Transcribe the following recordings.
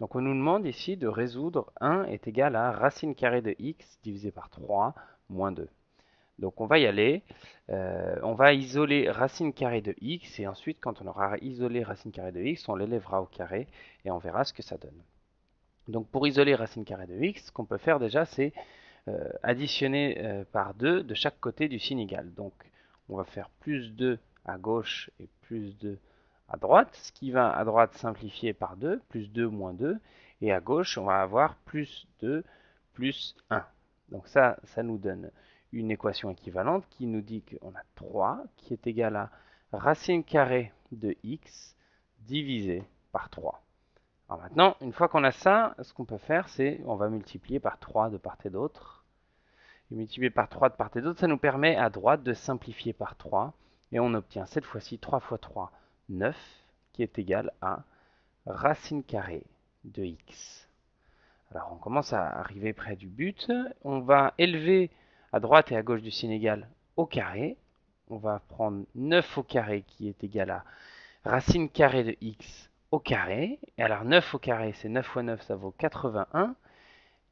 Donc on nous demande ici de résoudre 1 est égal à racine carrée de x divisé par 3 moins 2. Donc on va y aller. Euh, on va isoler racine carrée de x et ensuite quand on aura isolé racine carrée de x, on l'élèvera au carré et on verra ce que ça donne. Donc pour isoler racine carrée de x, ce qu'on peut faire déjà c'est euh, additionner euh, par 2 de chaque côté du signe égal. Donc on va faire plus 2 à gauche et plus 2 à droite, ce qui va à droite simplifier par 2, plus 2 moins 2, et à gauche on va avoir plus 2 plus 1. Donc ça, ça nous donne une équation équivalente qui nous dit qu'on a 3 qui est égal à racine carrée de x divisé par 3. Alors maintenant, une fois qu'on a ça, ce qu'on peut faire, c'est on va multiplier par 3 de part et d'autre. Et multiplier par 3 de part et d'autre, ça nous permet à droite de simplifier par 3. Et on obtient cette fois-ci 3 fois 3, 9, qui est égal à racine carrée de x. Alors on commence à arriver près du but. On va élever à droite et à gauche du signe égal au carré. On va prendre 9 au carré qui est égal à racine carrée de x au carré. Et alors 9 au carré, c'est 9 fois 9, ça vaut 81.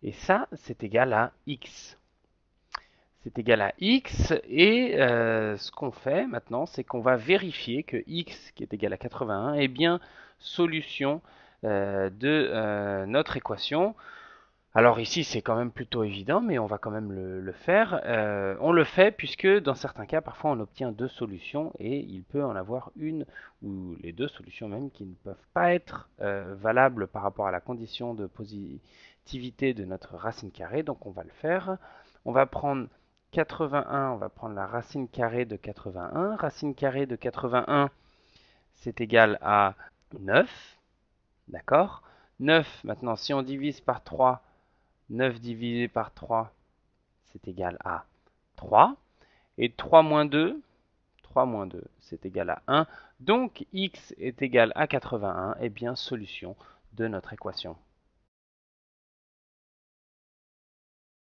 Et ça, c'est égal à x. C'est égal à x. Et euh, ce qu'on fait maintenant, c'est qu'on va vérifier que x, qui est égal à 81, est bien solution euh, de euh, notre équation. Alors ici c'est quand même plutôt évident, mais on va quand même le, faire. On le fait puisque dans certains cas, parfois on obtient deux solutions et il peut en avoir une ou les deux solutions même qui ne peuvent pas être valables par rapport à la condition de positivité de notre racine carrée. Donc on va le faire. On va prendre 81, on va prendre la racine carrée de 81. Racine carrée de 81, c'est égal à 9. D'accord? 9, maintenant si on divise par 3, 9 divisé par 3, c'est égal à 3. Et 3 moins 2, 3 moins 2, c'est égal à 1. Donc x est égal à 81, et bien solution de notre équation.